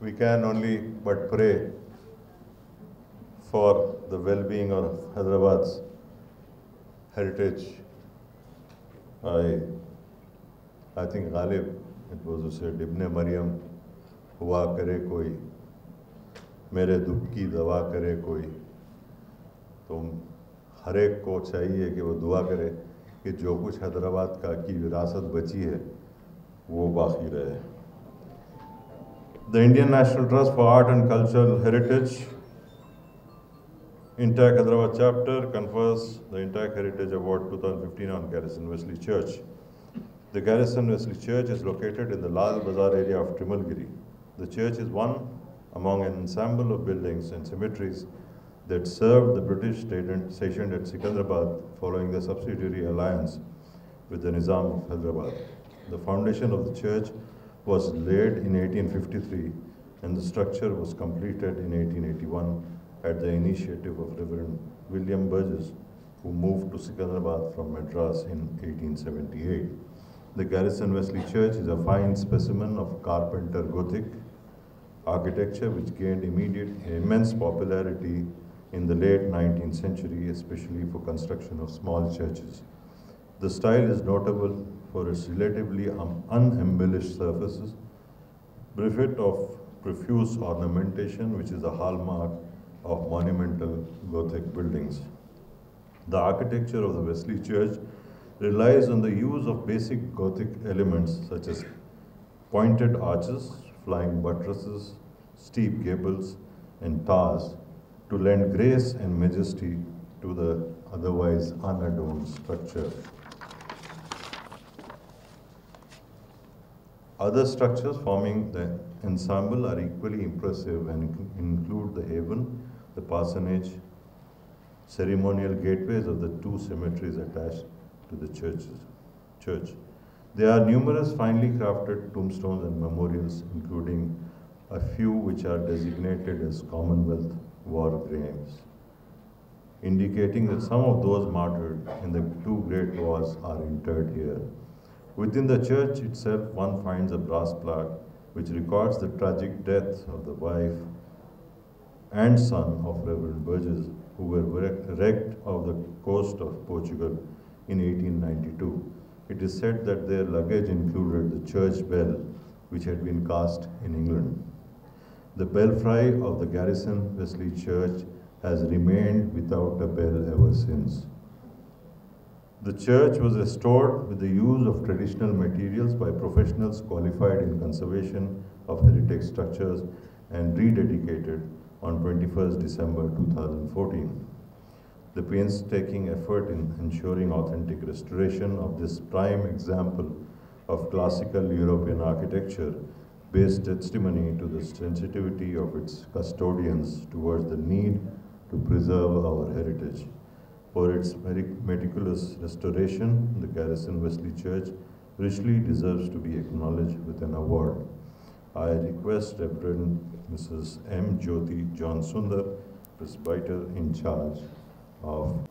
we can only but pray for the well-being of Hyderabad's heritage. I, I think Ghalib, it was who said, Ibn Maryam, ہوا کرے کوئی میرے دکھ کی دوا کرے کوئی تو ہر ایک کو چاہیے کہ وہ دعا کرے کہ جو کچھ حیدرآباد کا کی وراثت بچی ہے وہ باقی رہے۔ The Indian National Trust for Art and Cultural Heritage INTACH Hyderabad chapter confers the INTACH Heritage Award 2015 on Garrison Wesley Church. The Garrison Wesley Church is located in the Lal Bazar area of Trimulgherry. The church is one among an ensemble of buildings and cemeteries that served the British stationed at Secunderabad following the subsidiary alliance with the Nizam of Hyderabad. The foundation of the church was laid in 1853 and the structure was completed in 1881 at the initiative of Reverend William Burgess, who moved to Secunderabad from Madras in 1878. The Garrison Wesley Church is a fine specimen of Carpenter Gothic architecture which gained immediate immense popularity in the late 19th century, especially for construction of small churches. The style is notable for its relatively um, unembellished surfaces, bereft of profuse ornamentation, which is a hallmark of monumental Gothic buildings. The architecture of the Wesley Church relies on the use of basic Gothic elements such as pointed arches, flying buttresses, steep gables, and towers to lend grace and majesty to the otherwise unadorned structure. Other structures forming the ensemble are equally impressive and include the haven, the parsonage, ceremonial gateways of the two cemeteries attached to the churches, church. There are numerous finely crafted tombstones and memorials, including a few which are designated as Commonwealth war graves, indicating that some of those martyred in the two great wars are interred here. Within the church itself, one finds a brass plaque which records the tragic death of the wife and son of Reverend Burgess, who were wrecked off the coast of Portugal in 1892. It is said that their luggage included the church bell, which had been cast in England. The belfry of the Garrison Wesley Church has remained without a bell ever since. The church was restored with the use of traditional materials by professionals qualified in conservation of heritage structures and rededicated on 21st December 2014. The painstaking effort in ensuring authentic restoration of this prime example of classical European architecture bears testimony to the sensitivity of its custodians towards the need to preserve our heritage. For its meticulous restoration, the Garrison Wesley Church richly deserves to be acknowledged with an award. I request Reverend Mrs. M. Jyoti John Sundar, Presbyter in charge of